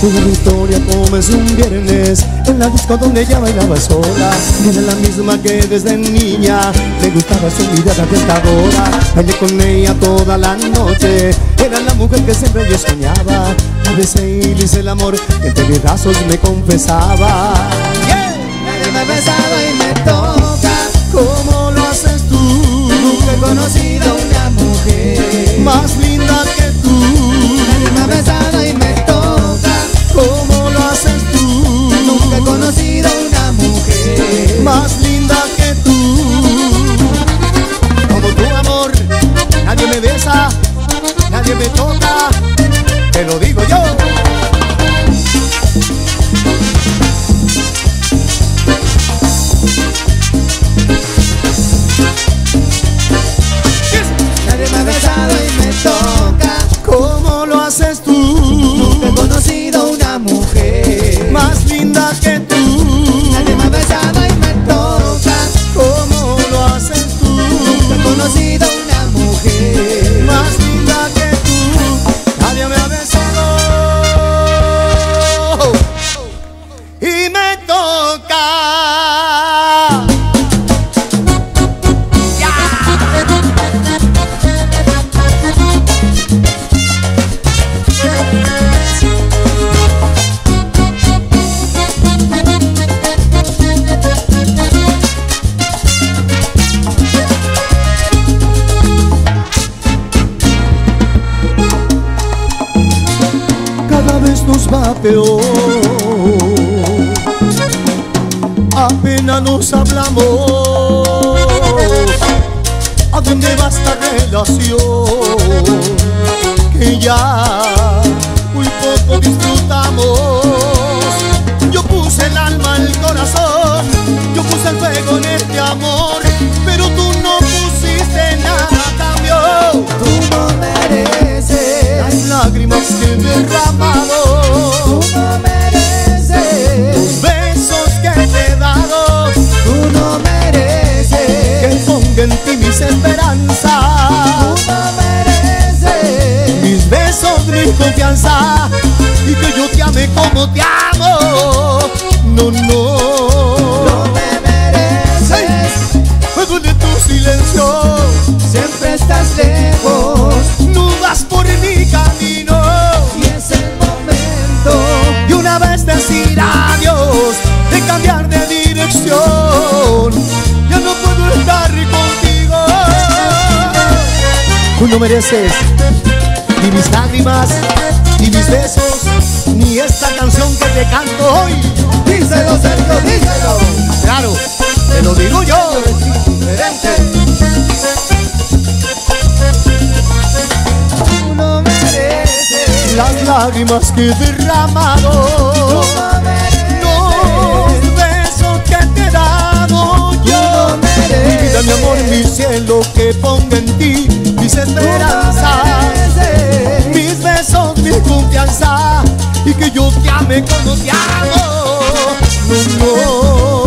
Una historia comenzó un viernes En la disco donde ella bailaba sola. Era la misma que desde niña Me gustaba su mirada tentadora. Bailé con ella toda la noche Era la mujer que siempre yo soñaba. A veces y hice el amor Entre pedazos me confesaba peor. Apenas nos hablamos. ¿A dónde va esta relación? Que ya muy poco disfrutamos. Yo puse el alma, el corazón, yo puse el fuego en este amor, pero tú no pusiste nada a cambio Tú no mereces las lágrimas que he derramado, Tú no mereces. Ni mis lágrimas, ni mis besos, ni esta canción que te canto hoy. Díselo Sergio, díselo. Claro, te lo digo yo. Diferente. Tú no mereces. Las lágrimas que he derramado, Tú no mereces. Los besos que te he dado. Tú yo. Mi vida, mi amor, mi cielo, que ponga en ti mis esperanzas, mis besos, mi confianza, y que yo te ame como te amo. No, no.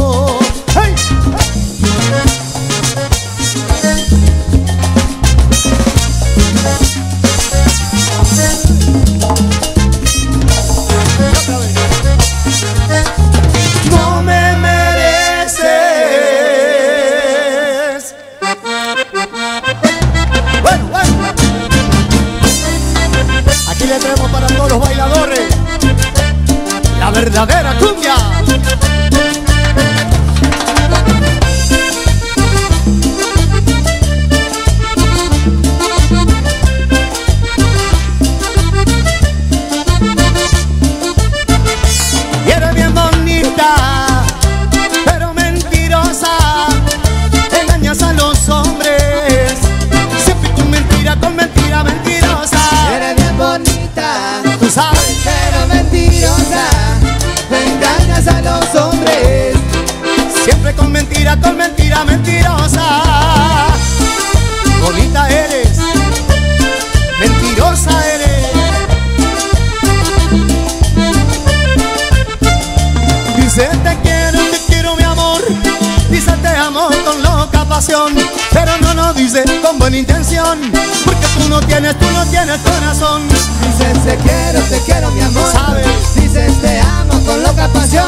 Porque tú no tienes, tú no tienes corazón. Dices te quiero, te quiero mi amor ¿Sabes? Dices te amo con loca pasión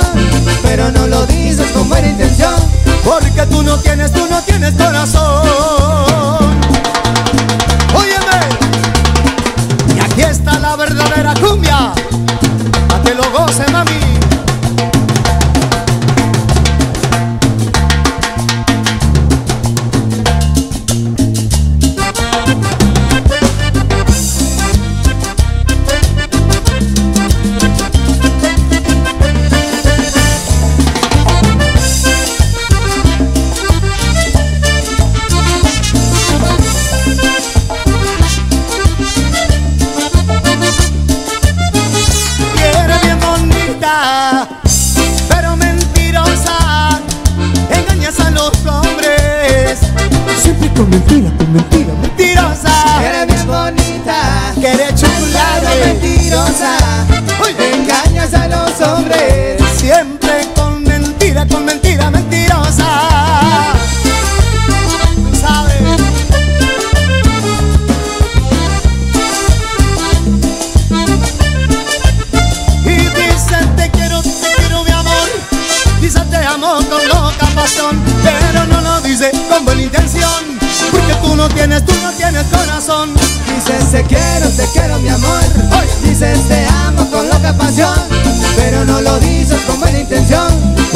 Pero no lo dices con buena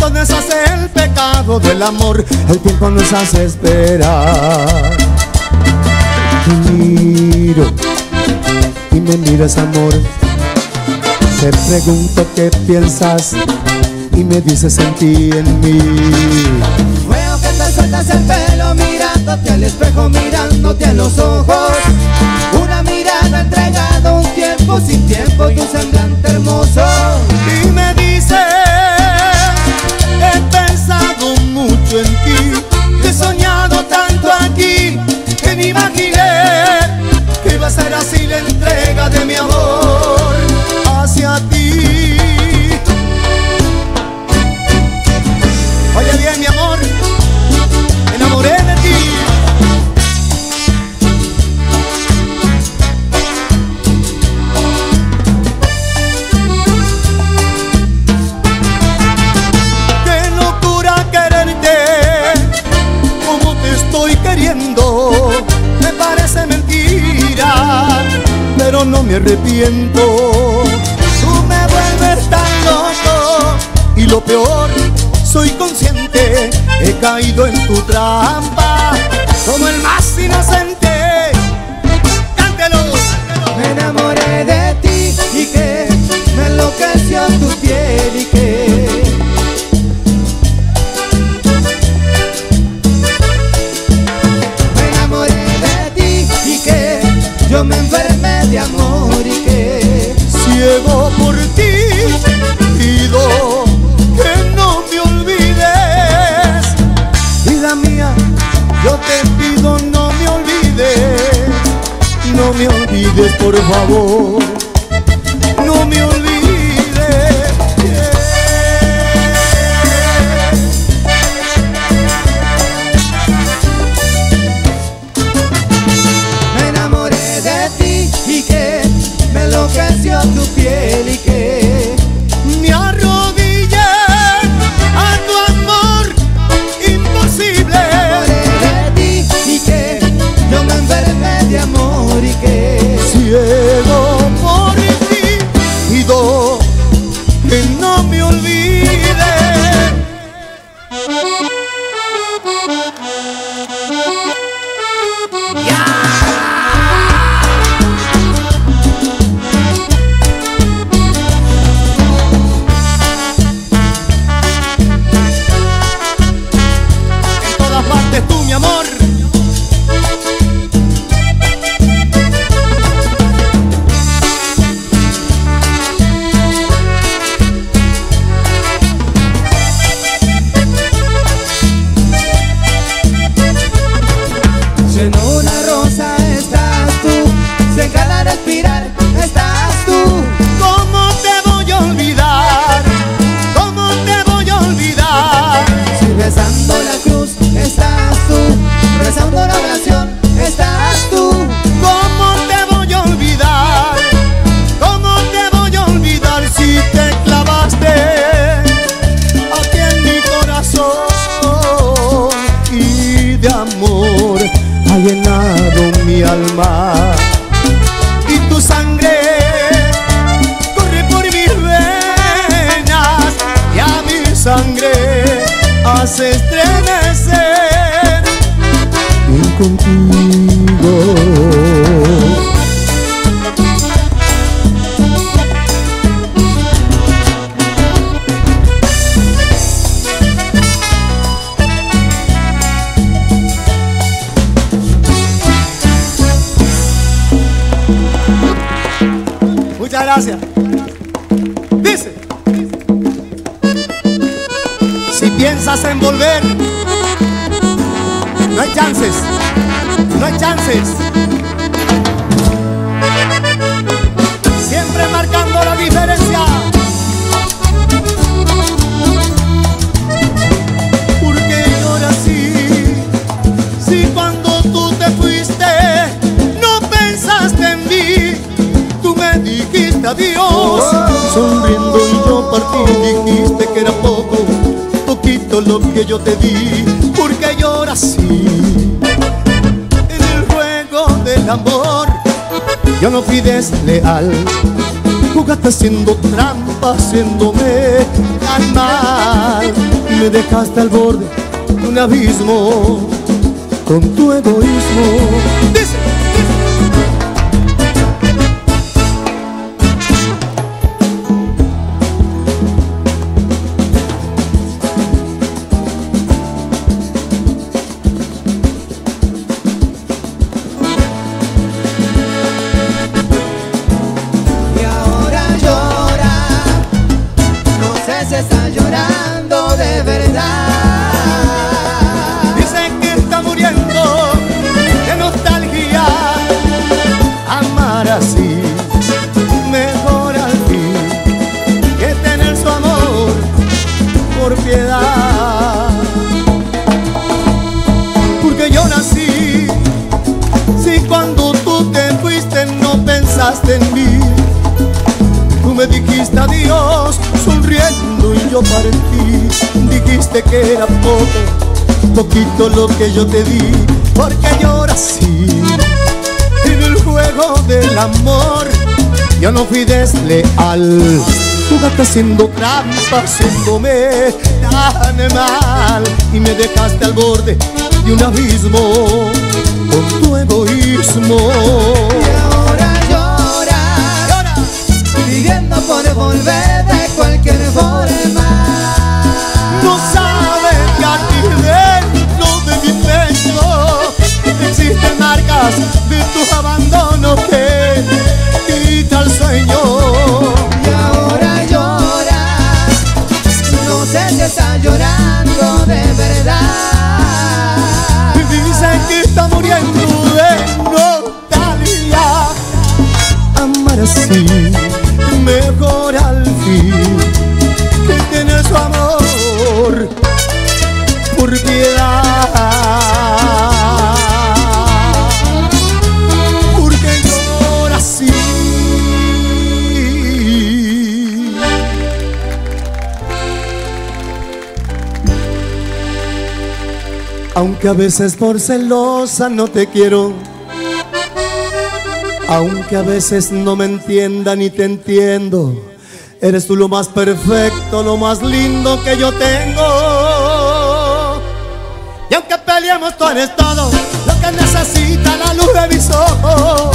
donde se hace el pecado del amor. El tiempo nos hace esperar. Te miro y me miras amor. Te pregunto qué piensas y me dices en ti en mí. Veo que te sueltas el pelo mirándote al espejo mirándote a los ojos. Una mirada entregada un tiempo sin tiempo tu semblante hermoso arrepiento. Tú me vuelves tan loco y lo peor, soy consciente, he caído en tu trampa no me olvides. No me olvides por favor hace estremecer bien contigo. Muchas gracias. Dice, piensas en volver, no hay chances, no hay chances. Siempre marcando la diferencia. Porque ahora sí, si cuando tú te fuiste, no pensaste en mí, tú me dijiste adiós. Sonriendo y yo partí, dijiste que era poco, poquito lo que yo te di, porque lloras sí. En el juego del amor, yo no fui desleal. Jugaste haciendo trampa, haciéndome tan mal. Me dejaste al borde de un abismo con tu egoísmo. Dice, que era poco, poquito lo que yo te di. Porque lloras así, en el juego del amor. Yo no fui desleal. Jugaste haciendo trampa, haciéndome tan mal. Y me dejaste al borde de un abismo con tu egoísmo. Y ahora llora, Llora. pidiendo por volver de cualquier forma. Aunque a veces por celosa no te quiero. Aunque a veces no me entienda ni te entiendo. Eres tú lo más perfecto, lo más lindo que yo tengo. Y aunque peleemos, tú eres todo lo que necesita la luz de mis ojos.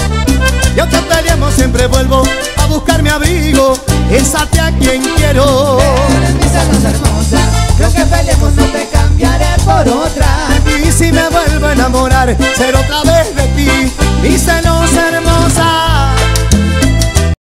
Y aunque peleemos, siempre vuelvo a buscar mi abrigo. Ésate a quien quiero. Que peleemos no te cambiaré por otra. Y si me vuelvo a enamorar, ser otra vez de ti, mi celosa hermosa.